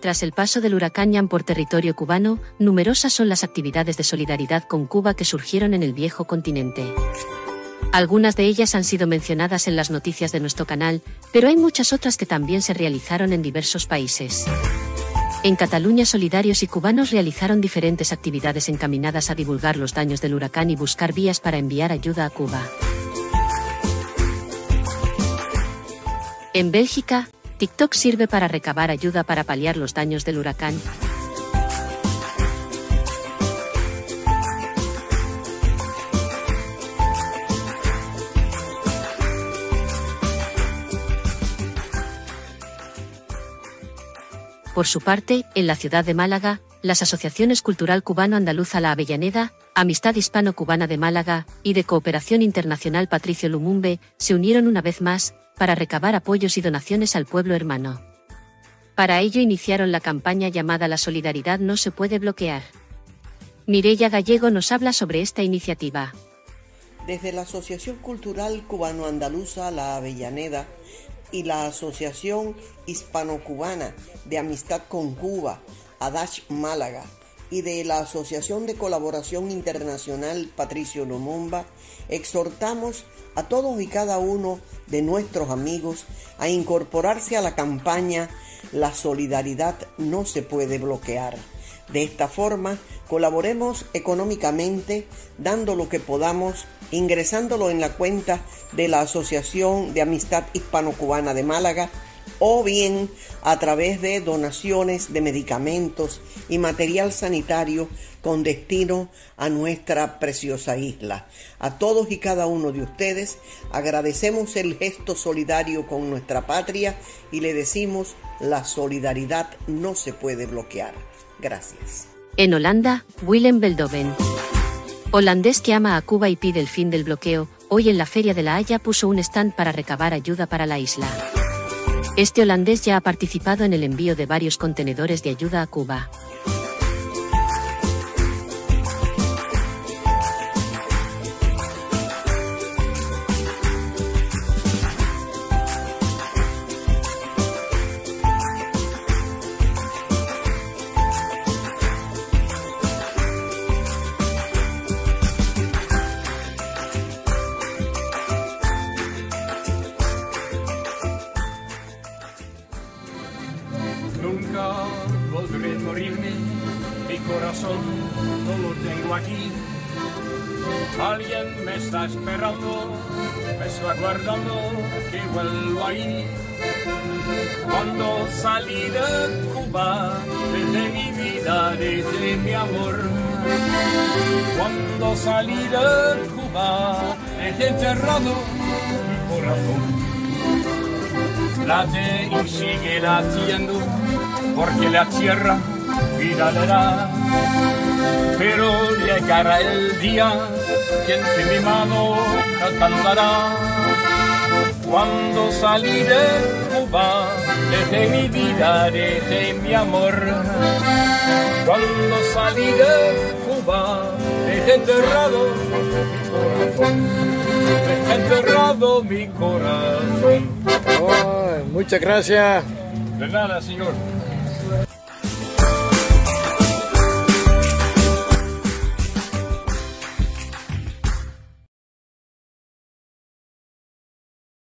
Tras el paso del huracán Yan por territorio cubano, numerosas son las actividades de solidaridad con Cuba que surgieron en el viejo continente. Algunas de ellas han sido mencionadas en las noticias de nuestro canal, pero hay muchas otras que también se realizaron en diversos países. En Cataluña solidarios y cubanos realizaron diferentes actividades encaminadas a divulgar los daños del huracán y buscar vías para enviar ayuda a Cuba. En Bélgica, TikTok sirve para recabar ayuda para paliar los daños del huracán. Por su parte, en la ciudad de Málaga, las asociaciones Cultural Cubano-Andaluza La Avellaneda, Amistad Hispano-Cubana de Málaga y de Cooperación Internacional Patricio Lumumbe se unieron una vez más para recabar apoyos y donaciones al pueblo hermano. Para ello iniciaron la campaña llamada La solidaridad no se puede bloquear. Mirella Gallego nos habla sobre esta iniciativa. Desde la Asociación Cultural Cubano-Andaluza La Avellaneda y la Asociación Hispano-Cubana de Amistad con Cuba, ADACH Málaga, y de la Asociación de Colaboración Internacional Patricio Lumumba, exhortamos a todos y cada uno de nuestros amigos a incorporarse a la campaña La solidaridad no se puede bloquear. De esta forma, colaboremos económicamente dando lo que podamos, ingresándolo en la cuenta de la Asociación de Amistad Hispano-Cubana de Málaga o bien a través de donaciones de medicamentos y material sanitario con destino a nuestra preciosa isla. A todos y cada uno de ustedes agradecemos el gesto solidario con nuestra patria y le decimos la solidaridad no se puede bloquear. Gracias. En Holanda, Willem Beldoven. Holandés que ama a Cuba y pide el fin del bloqueo, hoy en la Feria de la Haya puso un stand para recabar ayuda para la isla. Este holandés ya ha participado en el envío de varios contenedores de ayuda a Cuba. Alguien me está esperando, me está guardando que vuelvo ahí. Cuando salí de Cuba, desde mi vida, desde mi amor. Cuando salí de Cuba, dejé enterrado mi corazón. Late y sigue latiendo, porque la tierra Pero llegará el día en que mi mano cantará. Cuando salí de Cuba, dejé mi vida, dejé mi amor. Cuando salí de Cuba, dejé enterrado mi corazón. Dejé enterrado mi corazón. muchas gracias. De nada, señor.